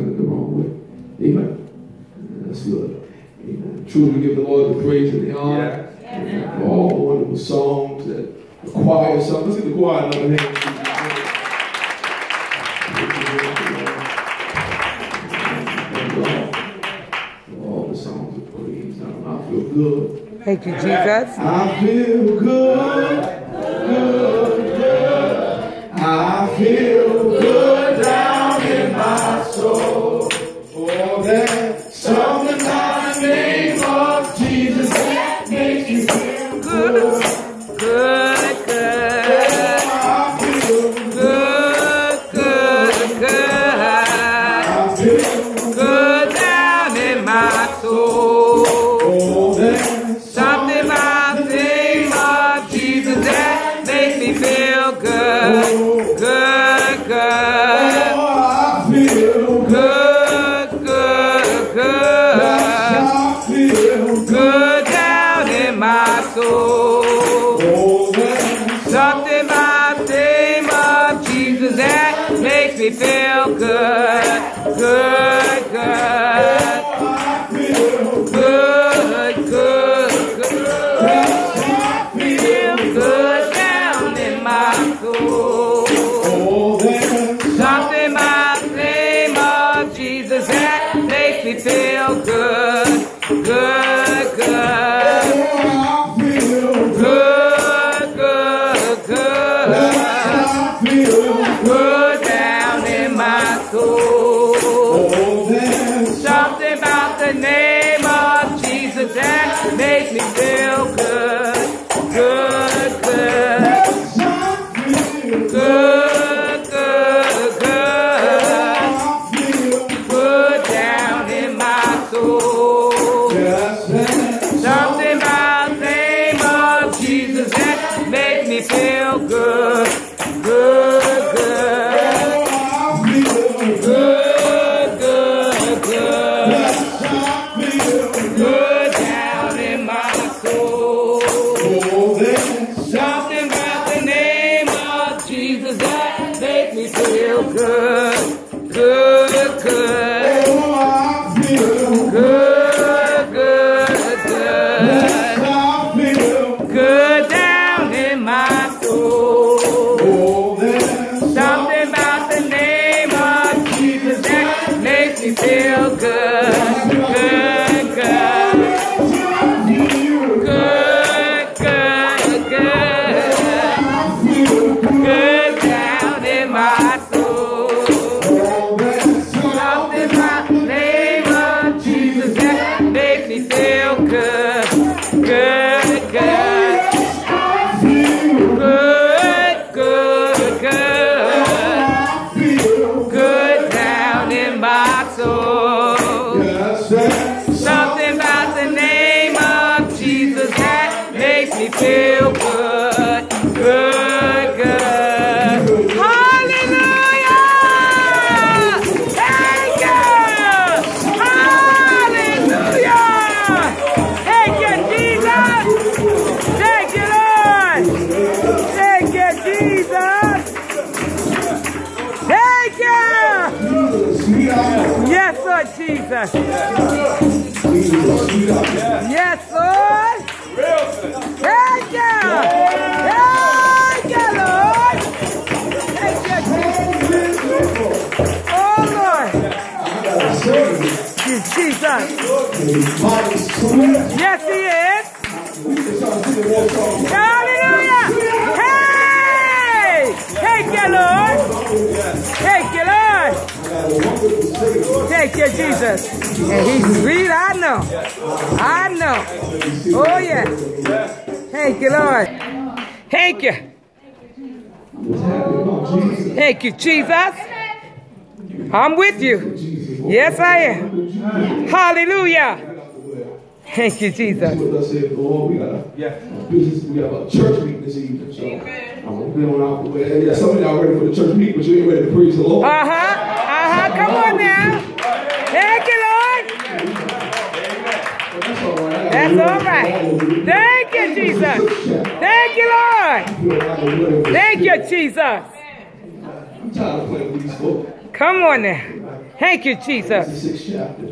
it the wrong way. Amen. That's good. Amen. Truly, give the Lord the praise and the honor yeah. all the wonderful songs that the choir sung. Let's get the choir another hand. Good. Thank you, Jesus. I feel good, good, good. I feel good. meu He's Jesus. Yes, he is. Hallelujah. Hey! Thank you, Lord. Thank you, Lord. Thank you, Jesus. And he's sweet, I know. I know. Oh, yeah. Thank you, Lord. Thank you. Thank you, Jesus. I'm with you. Yes, I am. Hallelujah. Thank you, Jesus. With us here, Lord, we got a yeah. business, we have a church meeting this evening. So Amen. I'm gonna be on out way. Yeah, some of y'all ready for the church meeting, but you ain't ready to praise the Lord. Uh-huh. Uh-huh. Come on now. Thank you, Lord. That's all right. That's all right. Thank you, Jesus. Thank you, Lord. Thank you, Jesus. I'm tired of playing with these folks. Come on now. Thank you, That's Jesus. the sixth chapter.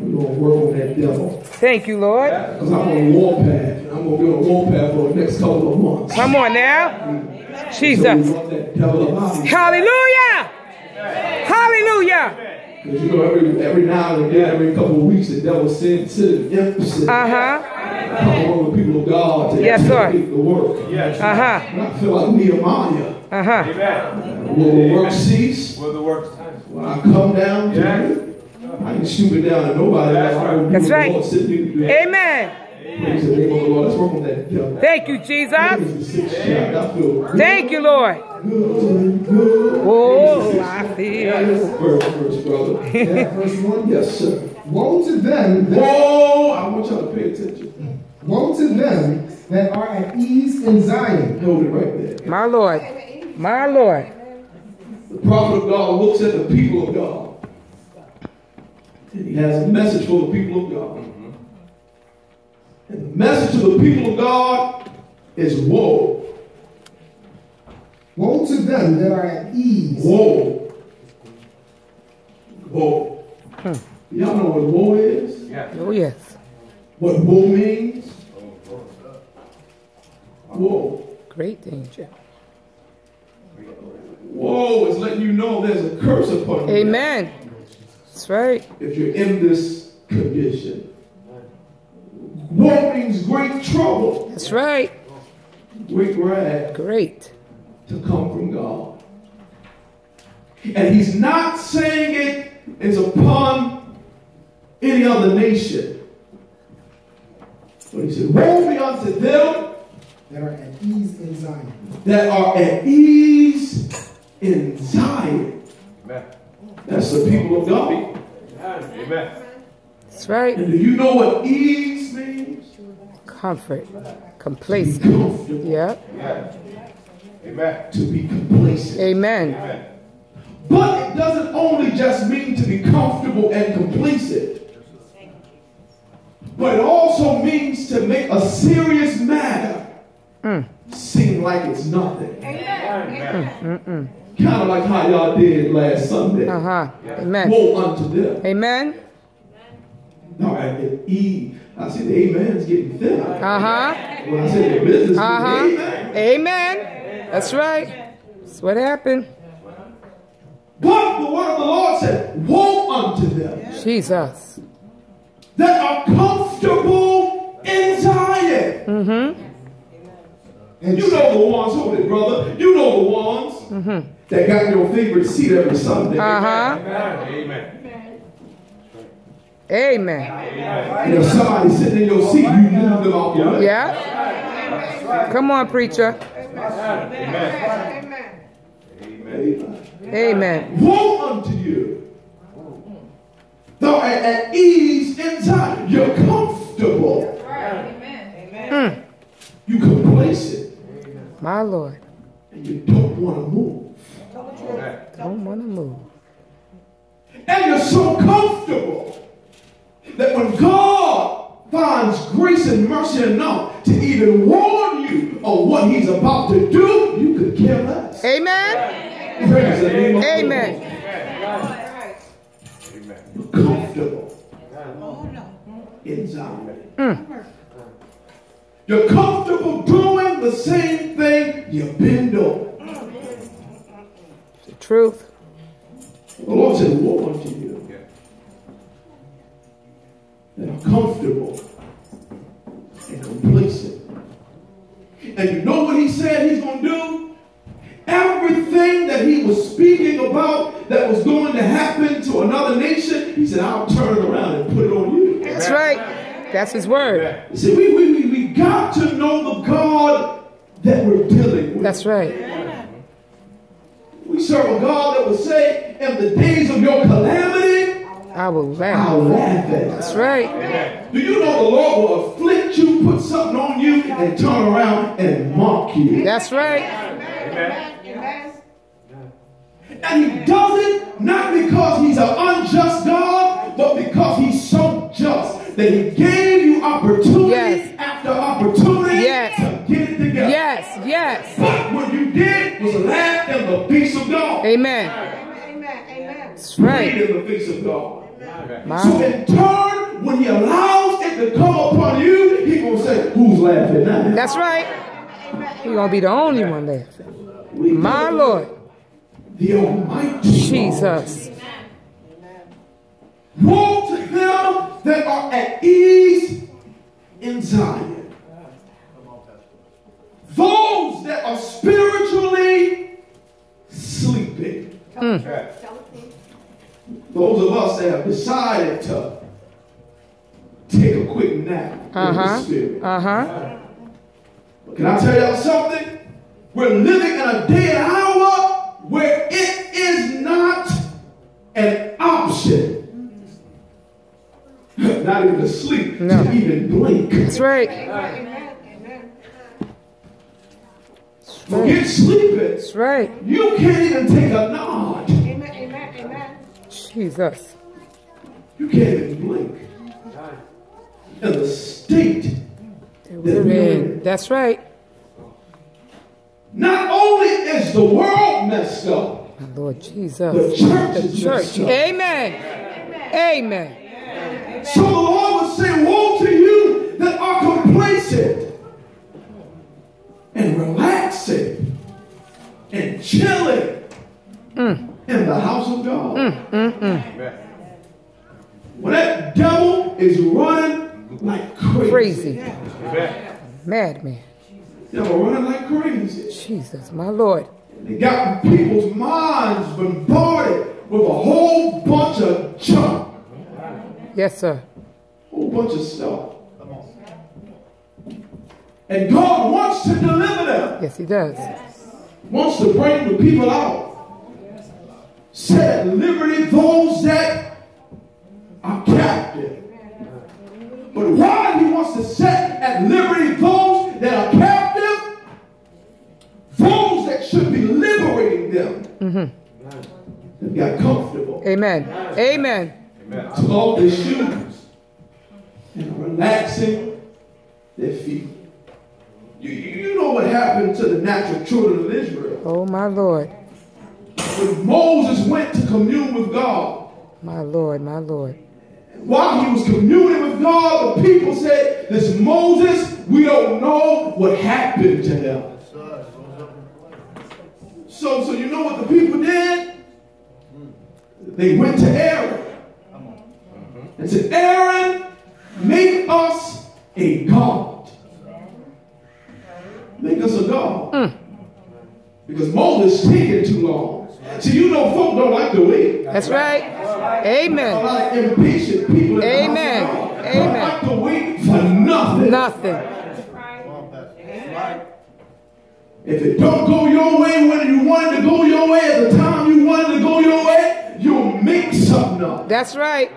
We're going to work on that devil. Thank you, Lord. Because I'm on a warpath. I'm going to be on a warpath for the next couple of months. Come on now. So Jesus. want that devil out of here. Hallelujah. Hallelujah. Because you know, every, every now and again, every couple of weeks, the devil sends to an emphasis Uh huh. upon the people of God to Yes, sir. the work. Uh huh. And I feel like Nehemiah. Uh huh. Amen. Will the work cease? Will the works When I come down to Yeah. you, I can stoop it down to nobody. That's I will do That's right. Lord said me. Amen. Praise the name of the Lord. Let's work on that. Thank you, Jesus. This is the sixth chapter. I feel Thank you, Lord. good, good. Oh, I feel. First verse, brother. Yeah, verse 1. Yes, sir. Woe to them that, Whoa! I want y'all to pay attention. woe to them that are at ease in Zion, Hold it right there. My Lord. My Lord. The prophet of God looks at the people of God. And he has a message for the people of God. And the message to the people of God is woe. Woe to them that are at ease. Woe. Woe. Hmm. Y'all know what woe is? Oh, yes. What woe means? Woe. Great danger. Woe is letting you know there's a curse upon you. Amen. That's right. If you're in this condition. Woe means great trouble, That's right. great wrath Great. to come from God. And he's not saying it is upon any other nation. But he said, Woe be unto them That are at ease in Zion. that are at ease in Zion. Amen. That's the people of God. Amen. That's right. And do you know what ease means? Comfort. Be Complacent. comfortable. Yep. Yeah. Amen. To be complacent. Amen. Amen. But it doesn't only just mean to be comfortable and complacent. But it also means to make a serious matter mm. seem like it's nothing. Amen. Mm, mm, Kind of like how y'all did last Sunday. Uh huh. Amen. Woe unto them. Amen. All right, and E, I see the amen's getting thinner. Uh huh. When I say the business, Uh huh. amen. Amen. That's right. That's what happened. But the word of the Lord said, Woe unto them Jesus. that are comfortable in Zion. Mm-hmm. And You know the ones, hold it, brother. You know the ones that got your favorite seat every Sunday. Uh huh. Amen. Amen. And if somebody's sitting in your seat, you move them out the way. Yeah. Come on, preacher. Amen. Amen. Amen. Woe unto you. Thou art at ease in Zion. You're comfortable. Amen. Mm. You complacent. My Lord. And you don't want to move. Don't want to move. And you're so comfortable that when God finds grace and mercy enough to even warn you of what he's about to do, you could care less. Amen. Praise the name of the Amen. Lord. You're comfortable in Zion. Mm. You're comfortable doing the same thing you've been doing. Truth. The Lord said, Woe unto you that are comfortable and complacent. And you know what he said he's going to do? Everything that he was speaking about that was going to happen to another nation, he said, I'll turn it around and put it on you. That's right. That's his word. See, we, we, we, we got to know the God that we're dealing with. That's right. Serve a God that will say, in the days of your calamity, I will laugh. I'll laugh at. That's right. Do you know the Lord will afflict you, put something on you, and turn around and mock you? That's right. And he does it not because he's an unjust God, but because he's so just that he gave you opportunity Yes. after opportunity Yes. Yes. Yes. But what you did was laugh in the peace of God. Amen. That's great right. in the face of God. My So in turn, when he allows it to come upon you, he gonna say, "Who's laughing now?" That's right. You're going to be the only one laughing. We My Lord. the Almighty. Jesus. Woe to them that are at ease in Zion. Those that are spiritually sleeping. Those of us that have decided to take a quick nap in Uh the spirit. Uh huh. Can I tell y'all something? We're living in a day and hour where it is not an option. Not even to sleep, No. to even blink. That's right. Forget sleeping. That's right. You can't even take a nod. Amen, amen, amen. Jesus. You can't even blink. In the state That we're in. That's right. Not only is the world messed up, My Lord the Jesus. church The is messed church. up. Amen. Amen. So the Lord would say, Woe to you that are complacent and relaxing and chilling mm. in the house of God. Mm, mm, when that devil is running like crazy. Crazy. Amen. Madman. Devil running like crazy. Jesus. My Lord. They got people's minds bombarded with a whole bunch of junk, Yes, sir. whole bunch of stuff. And God wants to deliver them, Yes, he does. wants to bring the people out. Set at liberty those that are captive. But why he wants to set at liberty those that are captive, those that should be liberating them mm-hmm. have got comfortable. Amen. Amen. took off their shoes and relaxing their feet. You, you know what happened to the natural children of Israel. Oh, my Lord. When Moses went to commune with God, My Lord. My Lord. while he was communing with God, the people said, This Moses, we don't know what happened to him. So, so you know what the people did? They went to Aaron and said, Aaron, make us a God. Make us a God. Hmm. Because Moses taking too long. See, you know folk don't like to wait. That's right. A Amen. lot of impatient people in the house of Amen. Amen. don't like to wait for nothing. Nothing. If it don't go your way when you wanted to go your way at the time you wanted to go your way, you'll make something up. That's right.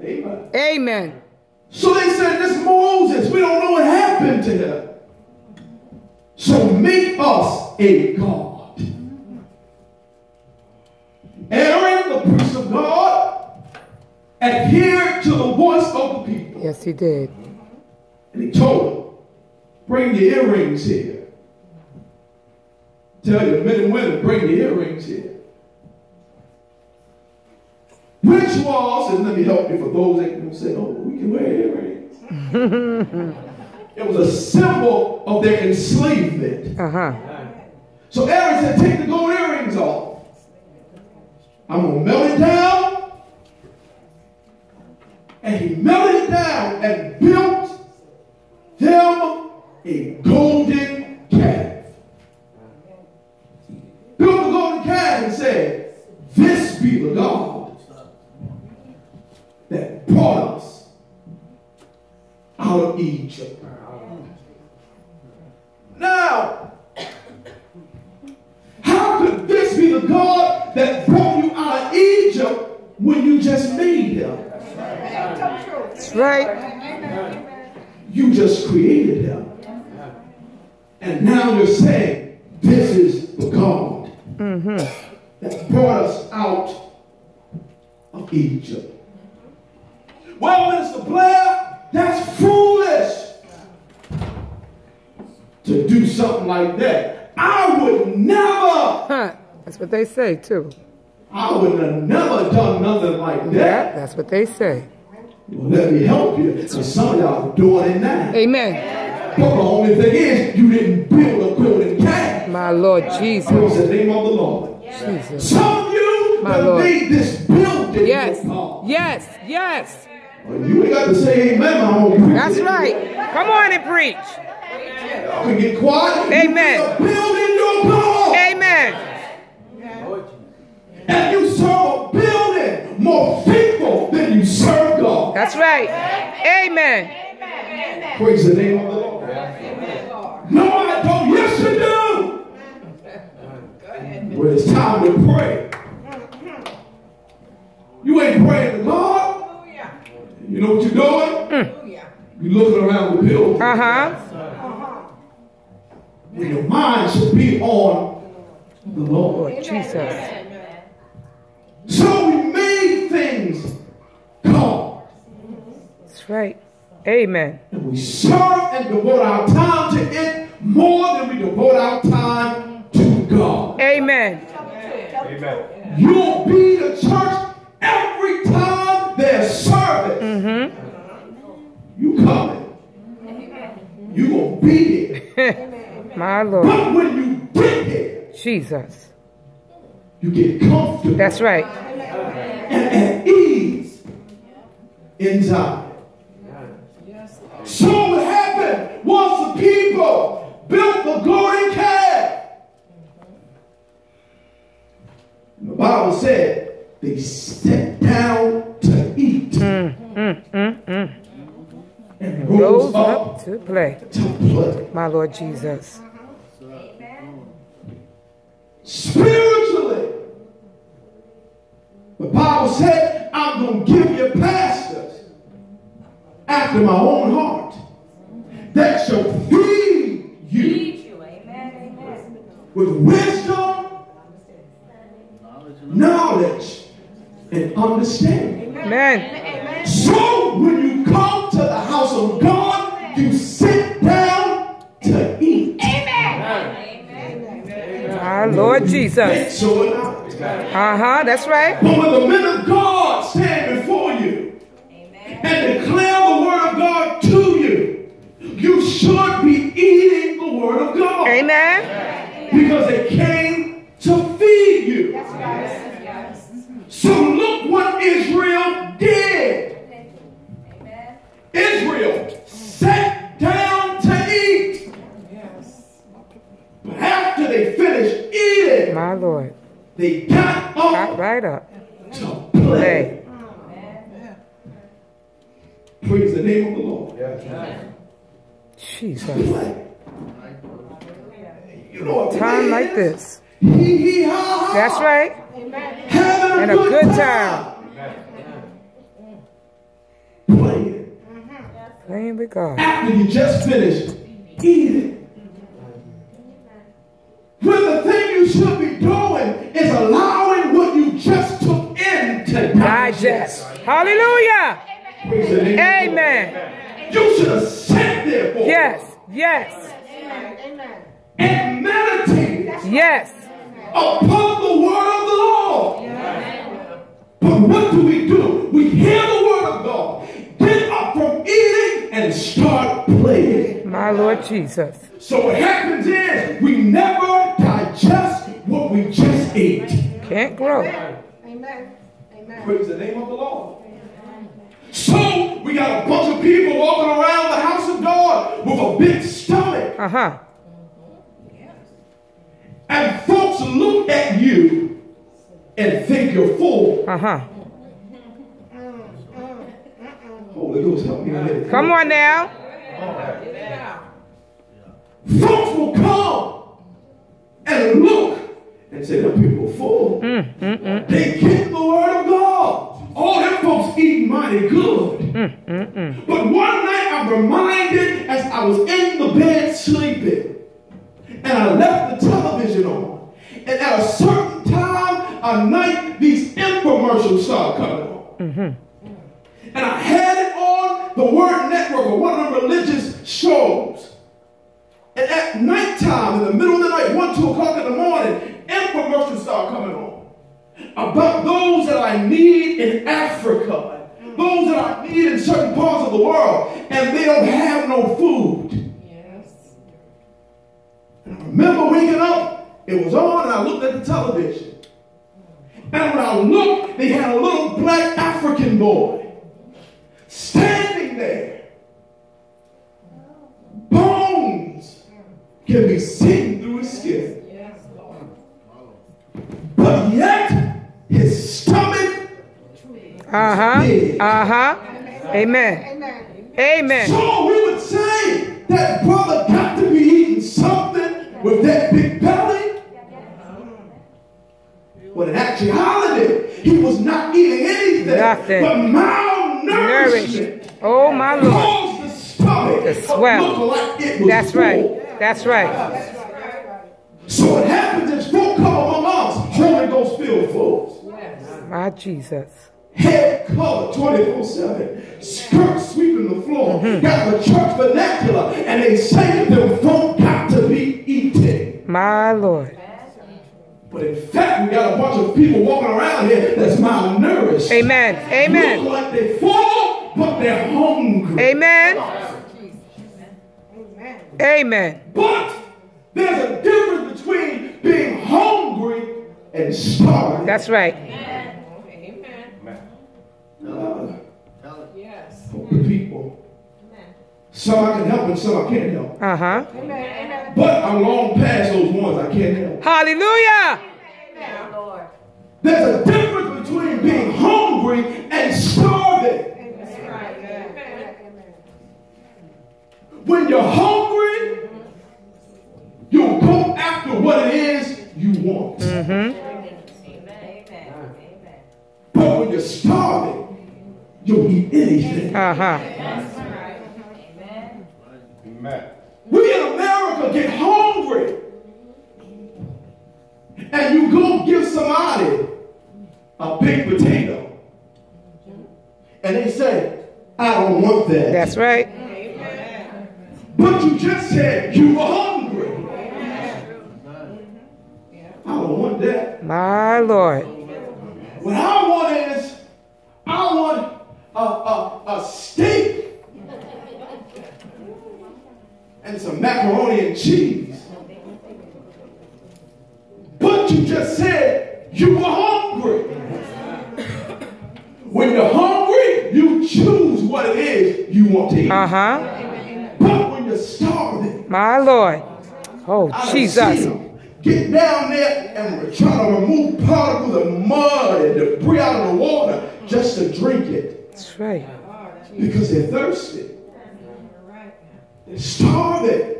Amen. Amen. So they said, this Moses, we don't know what happened to him. So make us a God. Aaron, the priest of God, adhered to the voice of the people. Yes, he did. And he told them, bring the earrings here. Tell your men and women, bring the earrings here. Which was, and let me help you for those that can say, oh, we can wear earrings. it was a symbol of their enslavement. Uh huh. So Aaron said, take the gold earrings off. I'm going to melt it down. And he melted it down and built them a golden You're saying, this is the God mm-hmm. that brought us out of Egypt. Well, Mr. Blair, that's foolish to do something like that. I would never Huh. That's what they say, too. I would have never done nothing like Yeah, that. that's what they say. Well, let me help you. Because some of y'all are doing it now. Amen. But the only thing is, you didn't build a golden calf. My Lord Jesus. Praise the name of the Lord. Jesus. Some of you My have Lord. made this building Yes. Yes. Yes. Well, You ain't got to say amen, my own preacher. That's right. Come on and preach. Y'all can get quiet. Amen. Building your God. Amen. And you serve a building more faithful than you serve God. That's right. Amen. Praise the name of the Lord. No, I don't. Yes, you do. When it's time to pray, you ain't praying to God. You know what you're doing? You're looking around the building. Uh huh. When your mind should be on the Lord. Lord Jesus. So we made things God. That's right. Amen. And we serve and devote our time to it more than we devote our time to God. Amen. Amen. You'll be the church every time there's service. Mm-hmm. You coming. You gonna be here. My Lord. But when you get here, Jesus. you get comfortable That's right. and at ease in Zion. So what happened was the people built the golden calf. The Bible said they sat down to eat and rose Rose up up to play. to play. My Lord Jesus. Spiritually, the Bible said, I'm going to give you pastors after my own heart that shall feed you with wisdom, knowledge, and understanding. Amen. So when you come to the house of God, you sit down to eat. My Lord Jesus. So it out. Uh huh. That's right. But when the men of God stand before you and declare the word of God to you, you should be eating the word of God Amen. because they came to feed you. So look what Israel did. Israel sat down to eat. Yes. But after they finished eating, My Lord. they got up, Got right up. to play. Hey. Praise the name of the Lord. Yeah. Jesus. Play. You know what Time play like is? this. Hee hee ha ha. That's right. Having And a good time. Playing. Playing with God. After you just finished eating. When the thing you should be doing is allowing what you just took in to digest. Digest. Hallelujah. Praise the name of the Lord. Amen. You should have sat there for Yes. Yes. and meditated Yes. upon the word of the Lord. But what do we do? We hear the word of God, get up from eating, and start playing. My Lord Jesus. So what happens is we never digest what we just ate. Can't grow. Amen. Amen. Praise the name of the Lord. So we got a bunch of people walking around the house of God with a big stomach. Uh huh. And folks look at you and think you're full. Uh huh. Holy Ghost, help me. Come on now. Folks will come and look and say, the people are full. They get the word of God. All them folks eat mighty good. Mm, mm, mm. But one night I'm reminded as I was in the bed sleeping, and I left the television on. And at a certain time, a night, these infomercials started coming on. Mm-hmm. And I had it on the Word Network or one of the religious shows. And at nighttime, in the middle of the night, 1, 2 o'clock in the morning, infomercials start coming on. About those that I need in Africa, those that I need in certain parts of the world, and they don't have no food. Yes. And I remember waking up, it was on, and I looked at the television. And when I looked, they had a little black African boy standing there. Bones can be seen Uh huh. Uh huh. Amen. Amen. So we would say that brother got to be eating something with that big belly. When in actuality, he was not eating anything Nothing. but malnourishment. Oh, my Lord. Caused the stomach To swell. like it That's full. right. That's right. So what happens is folk come among us, Holy Ghost filled folks. My Jesus. Head covered 24 7, skirts sweeping the floor, mm-hmm. got the church vernacular, and they say that them folk got to be eating. My Lord. But in fact, we got a bunch of people walking around here that's malnourished. Amen. Look Amen. like they full, but they're hungry. Amen. Amen. But there's a difference between being hungry and starving. That's right. Amen. Uh, Yes. the people. Some I can help and some I can't help. Uh huh. But I'm long past those ones I can't help. Hallelujah. There's a difference between being hungry and starving. When you're hungry, you'll go after what it is you want. But when you're starving, you'll eat anything. Uh huh. Amen. We in America get hungry. And you go give somebody a big potato. And they say, I don't want that. That's right. But you just said you were hungry. I don't want that. My Lord. What I want is, I want a, a, a steak and some macaroni and cheese. But you just said you were hungry. When you're hungry, you choose what it is you want to eat. Uh huh. But when you're starving, My Lord. Oh, I Jesus. Get down there and we're trying to remove particles of mud and debris out of the water just to drink it That's right. Because they're thirsty. They're starving.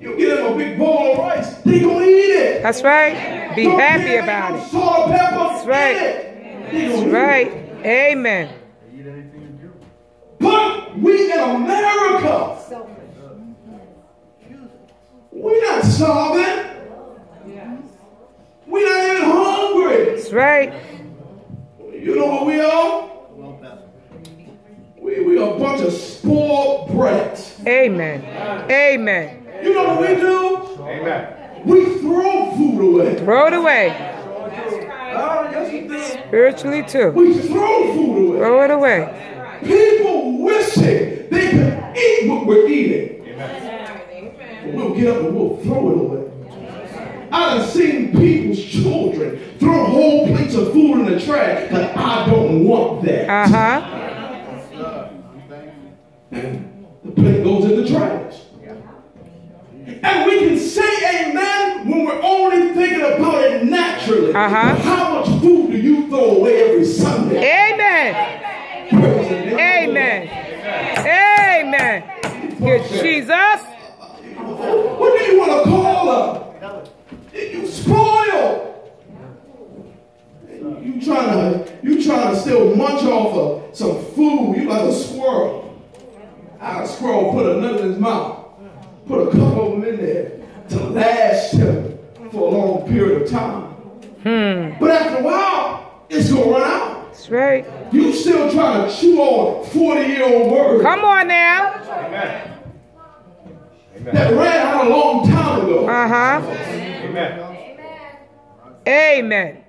You get them a big bowl of rice, they gonna eat it. That's right. Be Don't happy about no it. Salt pepper. That's right. it. That's right. it. Amen. But we in America, we're not starving. We're not even hungry. That's right. You know what we are? We, we are a bunch of spoiled brats. Amen. Amen. You know what we do? Amen. We throw food away. Throw it away. Oh, yes, we do. Spiritually too. We throw food away. Throw it away. People wishing they could eat what we're eating. But we'll get up and we'll throw it away. I've seen people's children throw whole plates of food in the trash because I don't want that. Uh huh. And the plate goes in the trash. And we can say amen when we're only thinking about it naturally. Uh-huh. How much food do you throw away every Sunday? Amen. Praise the. Amen. Amen. Good Jesus. What do you want to call her? You spoil. You trying to you trying to still munch off of some food. You like a squirrel. How a squirrel put a nut in his mouth. Put a couple of them in there to last him for a long period of time. Hmm. But after a while, it's gonna run out. That's right. You still trying to chew on 40-year-old words Come on now. Amen. that ran out a long time ago. Uh huh. Amen. Amen.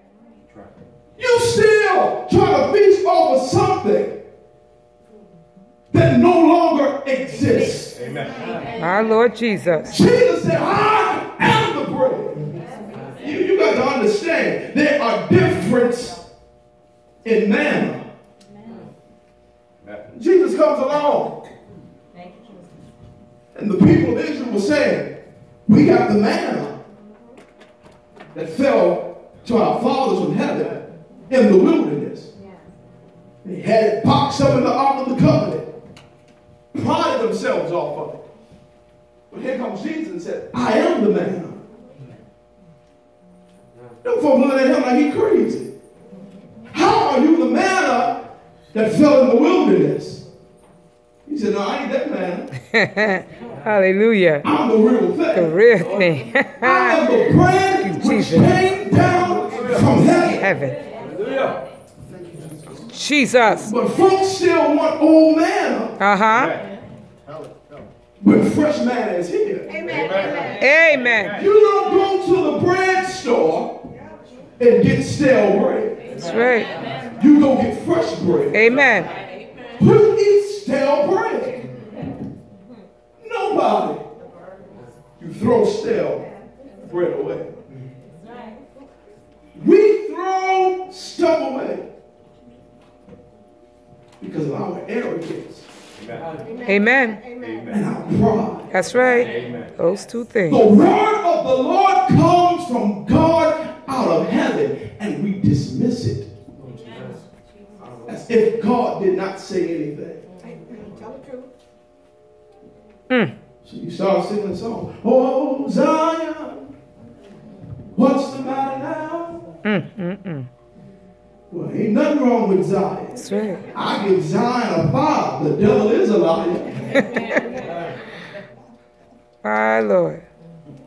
You still trying to feast over something that no longer exists. Amen. My Lord Jesus. Jesus said, I am the bread. You, you got to understand there are differences in manna. Jesus comes along. And the people of Israel were saying, We got the manna that fell to our fathers from heaven in the wilderness. They had it boxed up in the Ark of the Covenant, prided themselves off of it. But here comes Jesus and said, I am the manna. Them folks looking at him like he crazy. How are you the manna that fell in the wilderness? He said, No, I ain't that man. Hallelujah. I'm the real thing. The real thing. I am the bread which Jesus. came down from heaven. Heaven. Hallelujah. Jesus. But folks still want old manna Uh huh. Amen. when fresh manna is here. Amen. You don't go to the bread store and get stale bread. That's right. You go get fresh bread. Amen. Who eats stale bread? Nobody. You throw stale bread away. We throw stuff away because of our arrogance Amen. Amen. and our pride. That's right. Amen. Those two things. The things. word of the Lord comes from God out of heaven, and we dismiss it as if God did not say anything. Tell the truth. Mm. So you start singing a song. Oh, Zion, what's the matter now? Mm, mm, mm. Well, ain't nothing wrong with Zion. That's right. I give Zion a five. The devil is a liar. My Lord.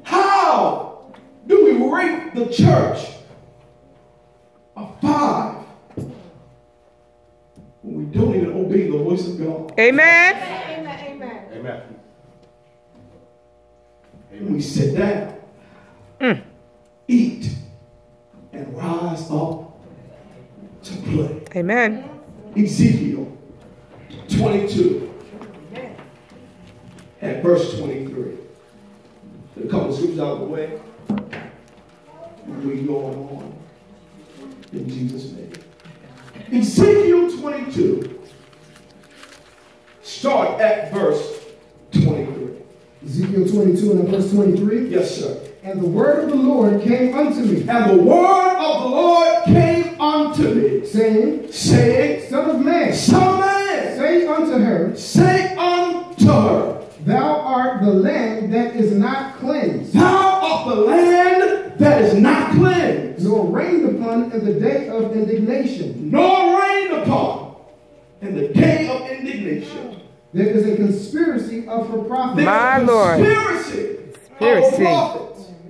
How do we rate the church a five when we don't even obey the voice of God? Amen. Amen. Amen. Amen. When we sit down, Amen. Ezekiel 22 at verse 23. A couple of scriptures out of the way. And we go on in Jesus' name. Ezekiel 22. Start at verse 23. Ezekiel 22 and verse 23. Yes, sir. And the word of the Lord came unto me, And the word of the Lord came unto me, saying, saying, Son of man, Son of man, say unto her, say unto her, Thou art the land that is not cleansed, Thou art the land that is not cleansed, nor rained upon in the day of indignation. nor rained upon in the day of indignation. There is a conspiracy of her prophets My Lord. conspiracy, Conspiracy.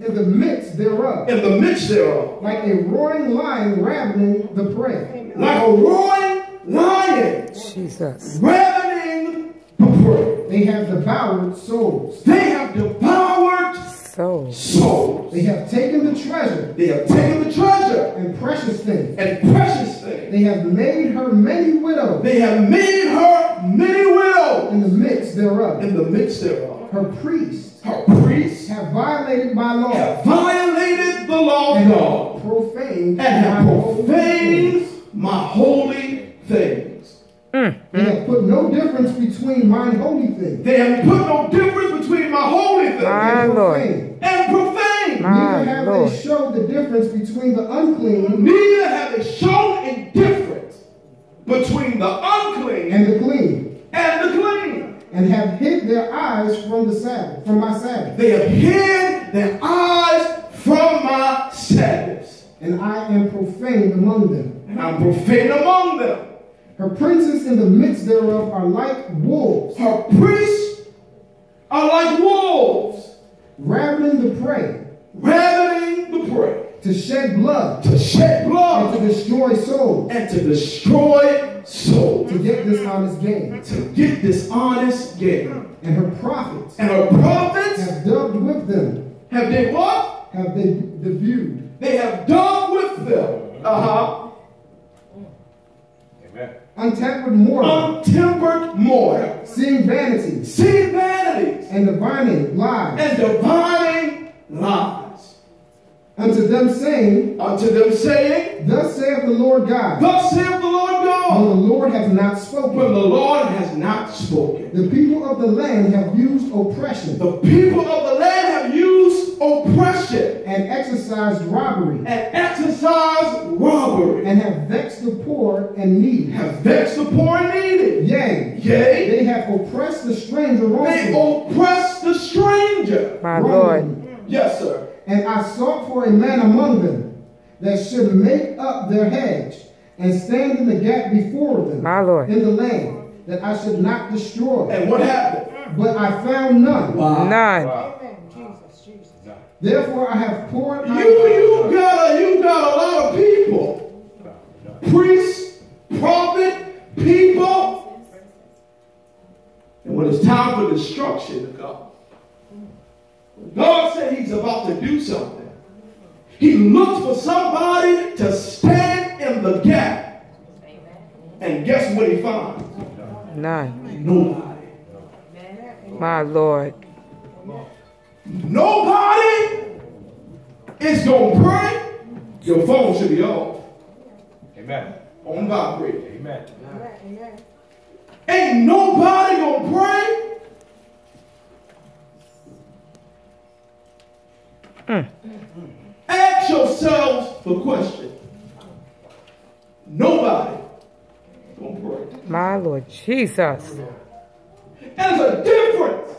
Of prophets in the midst thereof, in the midst thereof, like a roaring lion ravening the prey. like a roaring lion Jesus. ravening the prey. They have devoured souls. They have devoured So. souls. They have taken the treasure They have taken the treasure and precious things. and precious things. They have made her many widows They have made her many widows in the midst thereof. in the midst thereof. Her priests Her priests have violated my law have violated the law of God profaned and have profaned my holy things. Mm. They have put no difference between my holy things They have put no difference between my holy things My and Lord. profane. and profane. My Neither have Lord. they shown the difference between the unclean Neither have they shown a difference between the unclean and the clean, and the clean. And have hid their eyes from the Sabbath, from my Sabbath. They have hid their eyes from my Sabbaths. And I am profaned among them. And I'm profane among them. Her princes in the midst thereof are like wolves, Her priests are like wolves, ravening the prey, ravening the prey, to shed blood, to shed blood, and blood to destroy souls, and to destroy souls, to get this honest gain. to get this honest gain. And her prophets And her prophets have dubbed with them, have they what? have they debuted, They have done with them. Uh huh. Amen. Untempered mortar, untempered mortar, seeing vanity, seeing vanity. and divining lies, and divining lies. Unto them saying, Unto them saying, Thus saith the Lord God, Thus saith the Lord God. when God, the Lord hath not spoken. when spoken. the Lord has not spoken. The people of the land have used oppression The people of the land have used oppression and exercised robbery, and exercised robbery, and have vexed the poor and needy. have vexed the poor and needy. Yea, Yea, they have oppressed the stranger they wrongfully. oppress the stranger. My Lord. Yes, sir. And I sought for a man among them that should make up their hedge and stand in the gap before them My Lord. in the land, that I should not destroy. And what happened? But I found none. None. Amen. Jesus, Jesus. Therefore I have poured You, you got a, you got a lot of people, priests, prophet, people, and when it's time for destruction to God, when God said He's about to do something. He looks for somebody to stand in the gap, and guess what He finds? None. Nobody. My Lord. Nobody is gonna pray. Your phone should be off Amen. on vibrate. Amen. Amen. Amen. Ain't nobody gonna pray. Mm. Ask yourselves the question. Nobody gonna pray. My Lord Jesus. There's a difference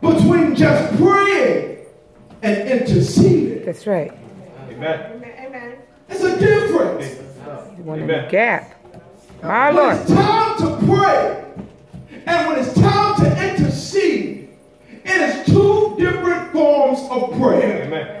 between just praying and interceding. That's right. Amen. Amen. Amen. There's a difference. You want in the gap. My When Lord. it's time to pray and when it's time to intercede, it is two different forms of prayer. Amen.